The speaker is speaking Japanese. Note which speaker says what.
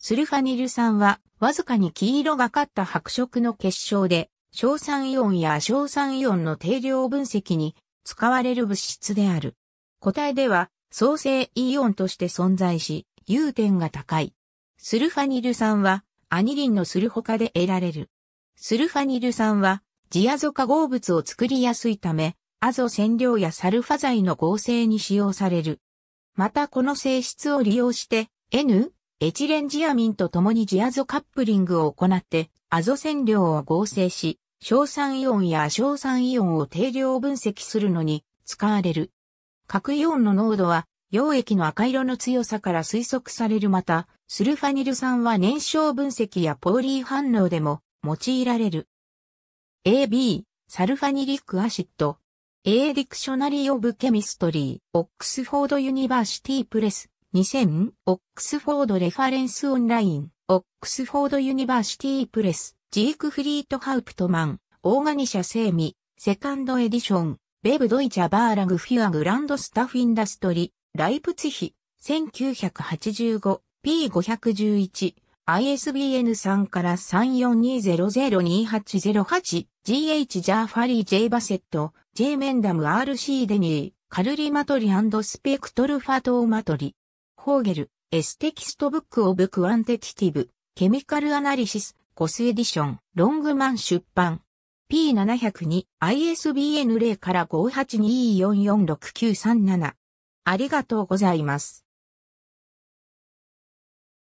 Speaker 1: スルファニル酸は、わずかに黄色がかった白色の結晶で、硝酸イオンや硝酸イオンの定量分析に使われる物質である。固体では、創生イオンとして存在し、融点が高い。スルファニル酸は、アニリンのスルホ化で得られる。スルファニル酸は、ジアゾ化合物を作りやすいため、アゾ染料やサルファ剤の合成に使用される。またこの性質を利用して、N、エチレンジアミンと共にジアゾカップリングを行って、アゾ染料を合成し、硝酸イオンや硝酸イオンを定量分析するのに使われる。核イオンの濃度は、溶液の赤色の強さから推測されるまた、スルファニル酸は燃焼分析やポーリー反応でも用いられる。AB、サルファニリックアシッド。A Dictionary of Chemistry、Oxford University Press、2000、Oxford Reference Online、Oxford University Press、Siegfried Hauptmann、Organische Chemie、second edition、VEB Deutscher Verlag für Grundstoffindustrie、Leipzig、1985、P511、ISBN 3から342002808、GH Jeffery J Bassett、J Mendham RC Denney、Colorimetry Spectrophotometry。Vogel's Textbook of Quantitative、Chemical Analysis、コス edition、Longman 出版。P702、ISBN 0から582446937。ありがとうございます。